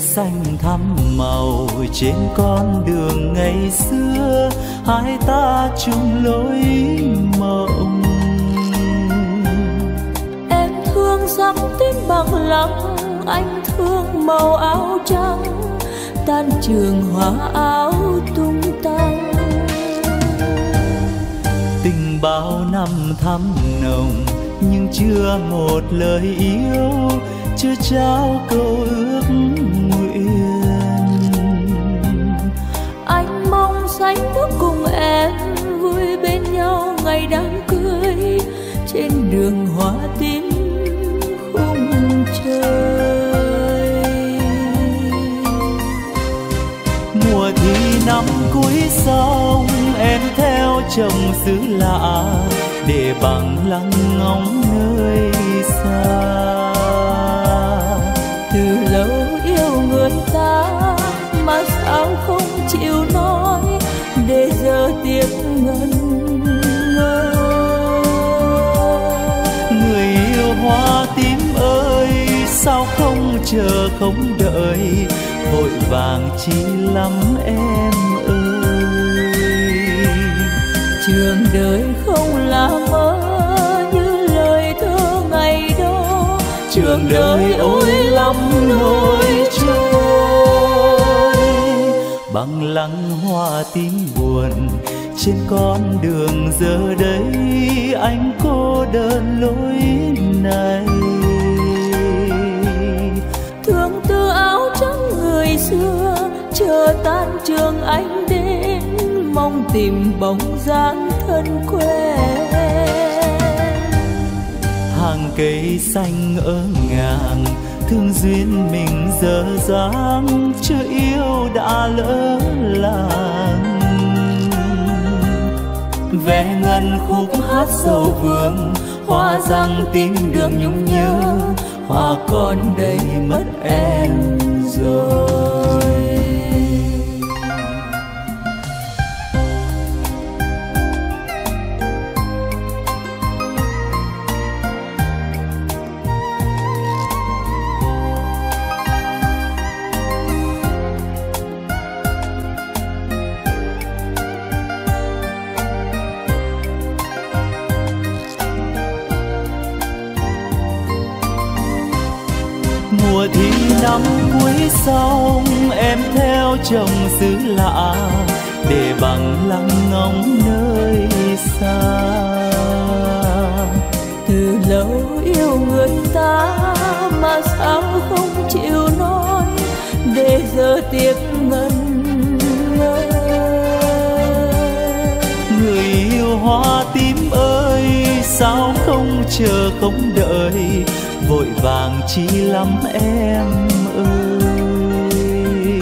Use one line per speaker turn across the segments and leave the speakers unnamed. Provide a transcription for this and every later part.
xanh thắm màu trên con đường ngày xưa hai ta chung lối mộng.
Em thương sắc tím bằng lăng anh thương màu áo trắng tan trường hoa áo tung tăng.
Tình bao năm thắm nồng nhưng chưa một lời yêu chưa trao câu ước nguyện.
Anh mong sánh bước cùng em vui bên nhau ngày đám cưới. Trên đường hoa tím khung trời.
Mùa thi năm cuối sông, em theo chồng xứ lạ. Để bằng lăng ngóng nơi xa. Chờ không đợi vội vàng chi lắm em
trường đời không là mơ như lời thơ ngày đó
trường đời ôi lắm nỗi trôi bằng lăng hoa tím buồn trên con đường giờ đây anh cô đơn lối này
anh đến mong tìm bóng dáng thân quen.
Hàng cây xanh ở ngàn, thương duyên mình giờ dáng chưa yêu đã lỡ làng. Vẽ ngân khúc hát sâu vương hoa răng tim đường nhung nhớ, hoa còn đây mất em rồi. Mùa thi năm cuối xong em theo chồng xứ lạ, để bằng lăng ngóng nơi xa.
Từ lâu yêu người ta mà sao không chịu nói để giờ tiếc
chờ không đợi vội vàng chi lắm em ơi.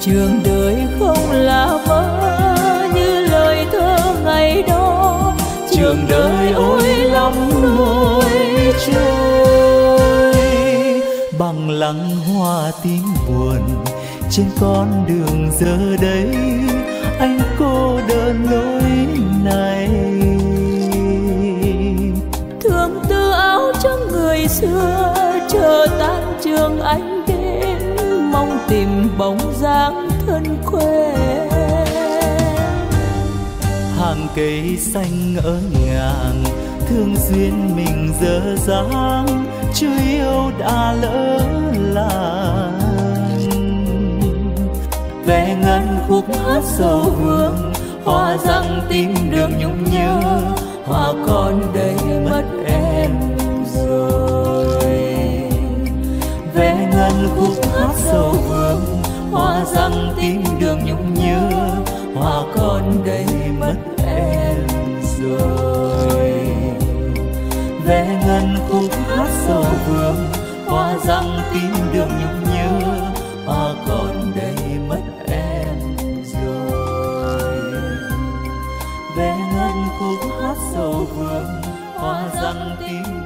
Trường đời không là mơ như lời thơ ngày đó.
Trường đời ôi lắm nỗi trôi bằng lăng hoa tím buồn trên con đường giờ đây, anh cô đơn lối
người xưa chờ tan trường anh đến mong tìm bóng dáng thân quen.
Hàng cây xanh ở ngàn thương duyên mình giờ dáng chưa yêu đã lỡ làng. Ve ngân khúc hát sầu hương hoa răng tim đường nhung nhớ hoa còn đây mất em rồi. Vẽ ngân khúc hát sầu hương, hoa răng tim đường nhung nhớ, hoa còn đây mất em rồi. Vẽ ngân khúc hát sầu hương, hoa răng tim đường nhung nhớ, hoa còn đây mất em rồi. Vẽ ngân khúc hát sầu hương, hoa răng tim